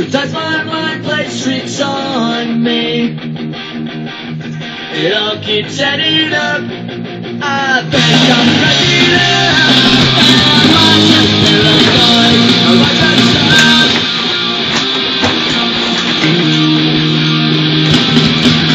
Sometimes my mind plays tricks on me. It all keeps adding up. I think I'm to have myself paranoid. I to stop.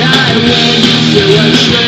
I went to a shrink